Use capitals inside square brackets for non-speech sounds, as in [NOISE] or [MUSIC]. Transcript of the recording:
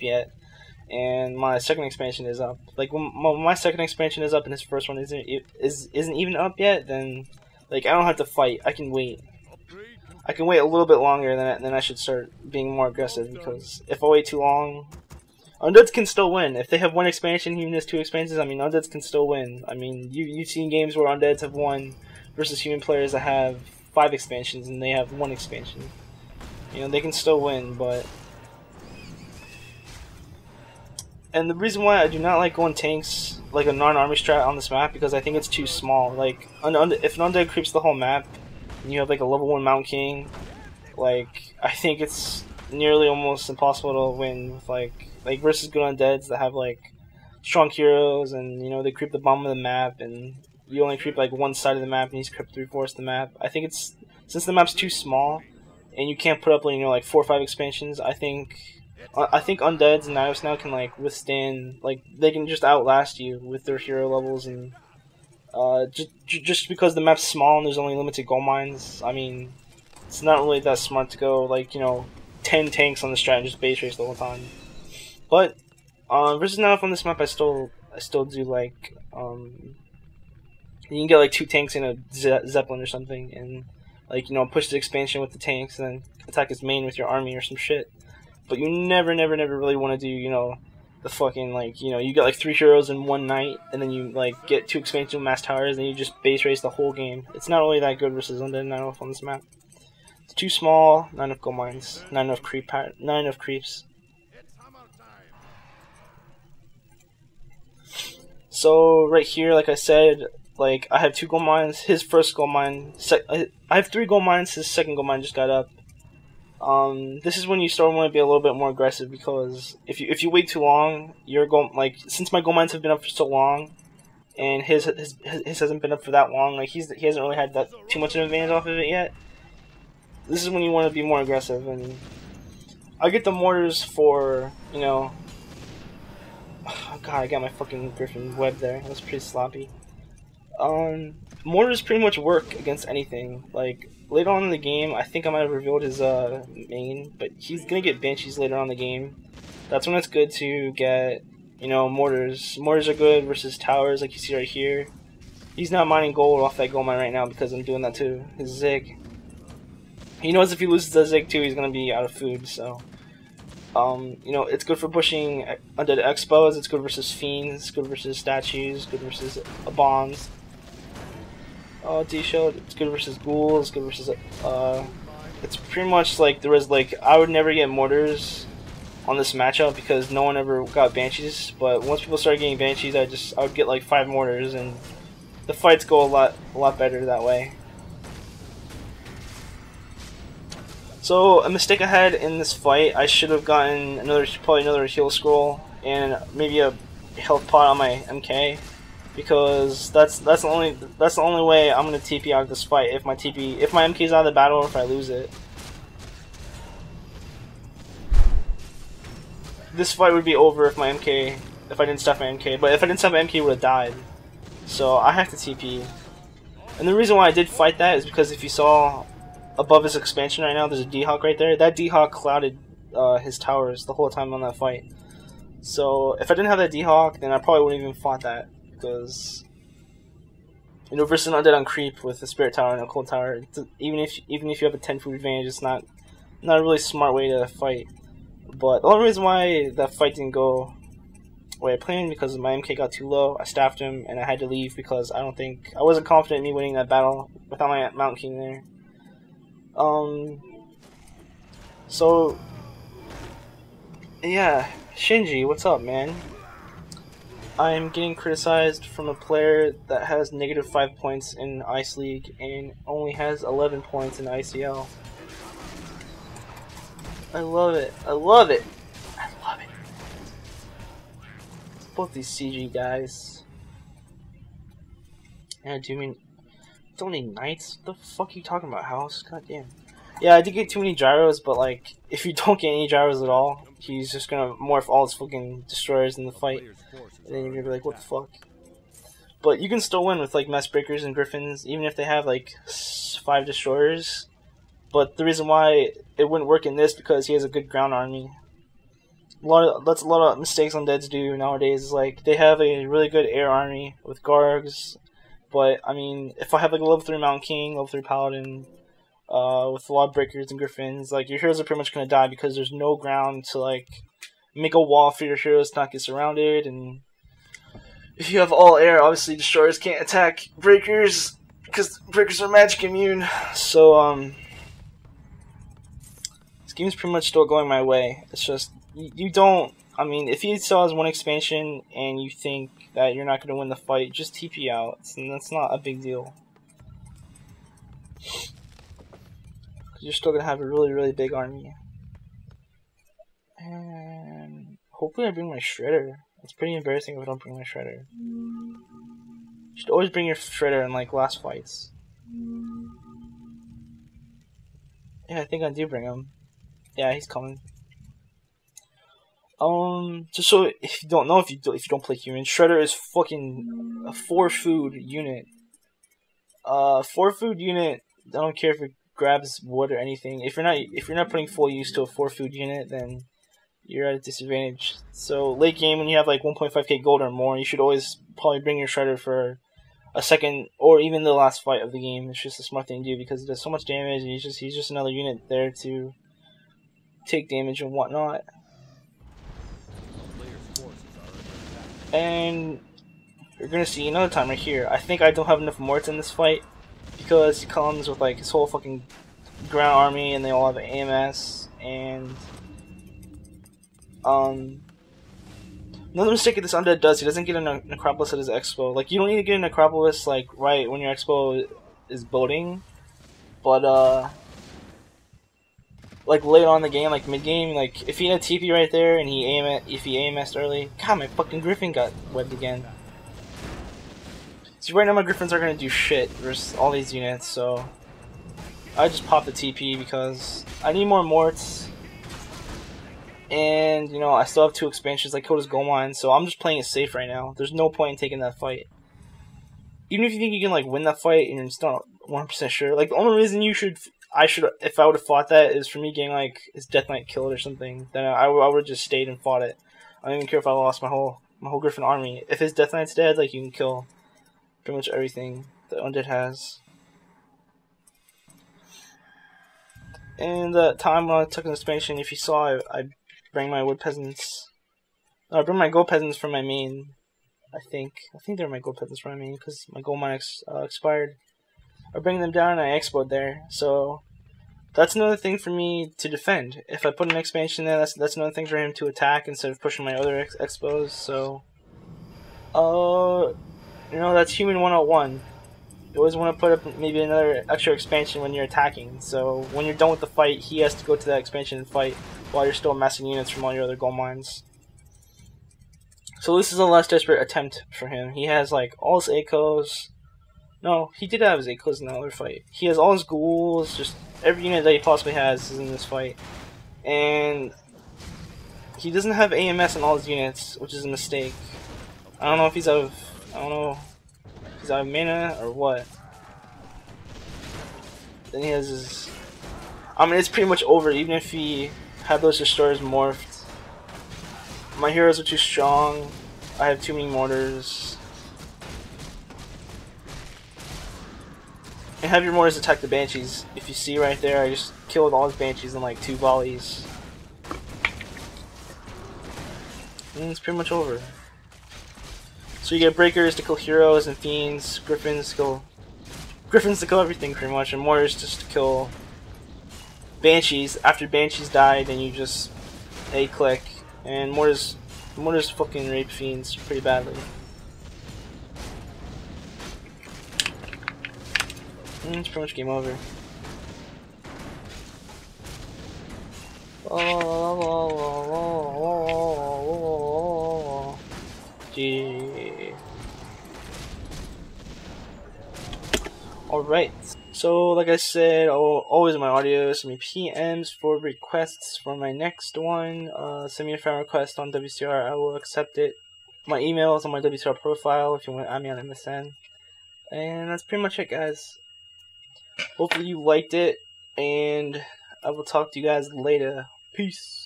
yet, and my second expansion is up. Like when my, second expansion is up and his first one isn't is isn't even up yet, then like I don't have to fight. I can wait. I can wait a little bit longer, then then I should start being more aggressive because if I wait too long, Undeads can still win. If they have one expansion, even two expansions, I mean Undeads can still win. I mean you you've seen games where Undeads have won versus human players that have five expansions and they have one expansion. You know, they can still win, but and the reason why I do not like going tanks like a non-army strat on this map because I think it's too small. Like, un if an undead creeps the whole map, and you have like a level one Mount King, like I think it's nearly almost impossible to win with like like versus good undeads that have like strong heroes and you know they creep the bottom of the map and you only creep like one side of the map and he's creep three fourths of the map. I think it's since the map's too small and you can't put up like you know like four or five expansions. I think I think undeads and knives now can like withstand like they can just outlast you with their hero levels and uh, just just because the map's small and there's only limited gold mines. I mean, it's not really that smart to go like you know ten tanks on the strat and just base race the whole time. But uh, versus now on this map, I still I still do like um, you can get like two tanks in a ze zeppelin or something and like you know push the expansion with the tanks and then attack his main with your army or some shit. But you never, never, never really want to do, you know, the fucking like, you know, you get like three heroes in one night, and then you like get two expansion mass towers, and you just base race the whole game. It's not really that good versus undead nine on this map. It's too small, not enough gold mines, not enough creep, not enough creeps. So right here, like I said, like I have two gold mines. His first gold mine, I have three gold mines. His second gold mine just got up. Um, this is when you start want to be a little bit more aggressive because if you if you wait too long, you're going like since my gold mines have been up for so long, and his his his hasn't been up for that long. Like he's he hasn't really had that too much of an advantage off of it yet. This is when you want to be more aggressive, and I get the mortars for you know. Oh [SIGHS] God, I got my fucking griffin web there. That was pretty sloppy. Um, mortars pretty much work against anything. Like later on in the game, I think I might have revealed his uh, main, but he's gonna get banshees later on in the game. That's when it's good to get, you know, mortars. Mortars are good versus towers, like you see right here. He's not mining gold off that gold mine right now because I'm doing that to his Zig. He knows if he loses the Zig too, he's gonna be out of food. So, um, you know, it's good for pushing undead expos. It's good versus fiends. It's good versus statues. Good versus bonds. Oh, D shield. It's good versus ghouls. It's good versus uh. It's pretty much like there was like I would never get mortars on this matchup because no one ever got banshees. But once people started getting banshees, I just I would get like five mortars and the fights go a lot a lot better that way. So a mistake I had in this fight, I should have gotten another probably another heal scroll and maybe a health pot on my MK because that's that's the only that's the only way I'm gonna TP out of this fight if my TP if my MK is out of the battle or if I lose it. This fight would be over if my MK if I didn't stop my MK, but if I didn't stop my MK would have died. So I have to TP. And the reason why I did fight that is because if you saw above his expansion right now, there's a D-Hawk right there. That D-Hawk clouded uh, his towers the whole time on that fight. So if I didn't have that D-Hawk, then I probably wouldn't even fought that because you know versus undead on creep with a spirit tower and a cold tower. Even if even if you have a ten food advantage, it's not not a really smart way to fight. But the only reason why that fight didn't go way I planned because my MK got too low. I staffed him and I had to leave because I don't think I wasn't confident in me winning that battle without my Mountain King there. Um. So. Yeah, Shinji, what's up, man? I'm getting criticized from a player that has negative 5 points in Ice League and only has 11 points in ICL. I love it. I love it. I love it. Both these CG guys. Yeah, do you mean it's only knights? What the fuck are you talking about, House? God damn. Yeah, I did get too many gyros, but like, if you don't get any gyros at all, he's just gonna morph all his fucking destroyers in the fight. And then you're gonna be like, what the fuck? But you can still win with like mass breakers and griffins, even if they have like five destroyers. But the reason why it wouldn't work in this because he has a good ground army. a lot of that's a lot of mistakes undeads do nowadays. Is like they have a really good air army with Gargs, but I mean, if I have like a level three Mountain King, level three Paladin, uh, with a lot of breakers and griffins, like your heroes are pretty much gonna die because there's no ground to like make a wall for your heroes to not get surrounded, and if you have all air, obviously destroyers can't attack breakers because breakers are magic immune. So um, this game's pretty much still going my way. It's just you, you don't. I mean, if you saw as one expansion and you think that you're not going to win the fight, just TP out. It's, that's not a big deal. You're still to have a really, really big army. And hopefully I bring my Shredder. It's pretty embarrassing if I don't bring my Shredder. You should always bring your Shredder in, like, last fights. Yeah, I think I do bring him. Yeah, he's coming. Um, just so if you don't know, if you do, if you don't play human, Shredder is fucking a four food unit. Uh, four food unit. I don't care if it grabs wood or anything. If you're not if you're not putting full use to a four food unit, then you're at a disadvantage. So late game when you have like 1.5k gold or more, you should always probably bring your Shredder for a second or even the last fight of the game. It's just a smart thing to do because it does so much damage. And he's just he's just another unit there to take damage and whatnot. And you're gonna see another time right here. I think I don't have enough morts in this fight because he comes with like his whole fucking ground army and they all have AMS and um another mistake that this undead does he doesn't get a necropolis at his expo like you don't need to get a necropolis like right when your expo is building but uh like late on the game, like mid game, like if he had a TP right there and he aim it, if he AMS'd early, God, my fucking Griffin got webbed again. See, right now my Griffins are gonna do shit versus all these units, so I just pop the TP because I need more morts. And, you know, I still have two expansions like Gold Mine, so I'm just playing it safe right now. There's no point in taking that fight. Even if you think you can, like, win that fight and you're not 100% sure, like, the only reason you should I should if I would have fought that is for me getting like his Death Knight killed or something. Then I, I would have just stayed and fought it. I don't even care if I lost my whole my whole Griffin army. If his Death Knight's dead, like you can kill pretty much everything that Undead has. And the time when I took an expansion, if you saw, I, I bring my wood peasants. No, I bring my gold peasants from my main. I think I think they're my gold peasants from my main because my gold mine ex, uh, expired I bring them down and I explode there. So that's another thing for me to defend. If I put an expansion there, that's that's another thing for him to attack instead of pushing my other ex expos. So, uh, you know that's human 101. You always want to put up maybe another extra expansion when you're attacking. So when you're done with the fight, he has to go to that expansion and fight while you're still amassing units from all your other gold mines. So this is a last desperate attempt for him. He has like all his echoes, no, he did have his Echoes in the other fight. He has all his ghouls, just every unit that he possibly has is in this fight. And he doesn't have AMS on all his units, which is a mistake. I don't know if he's out of I don't know out of mana or what. Then he has his I mean it's pretty much over even if he had those destroyers morphed. My heroes are too strong. I have too many mortars. And have your mortars attack the banshees. If you see right there, I just killed all his banshees in like two volleys. And it's pretty much over. So you get breakers to kill heroes and fiends, griffins to kill griffins to kill everything pretty much, and mortars just to kill banshees. After banshees die, then you just a click, and mortars mortars fucking rape fiends pretty badly. Mm, it's pretty much game over. GG. Alright, so like I said, always my audio, send me PMs for requests for my next one. Uh, send me a friend request on WCR, I will accept it. My email is on my WCR profile if you want to add me on MSN. And that's pretty much it, guys. Hopefully you liked it, and I will talk to you guys later. Peace.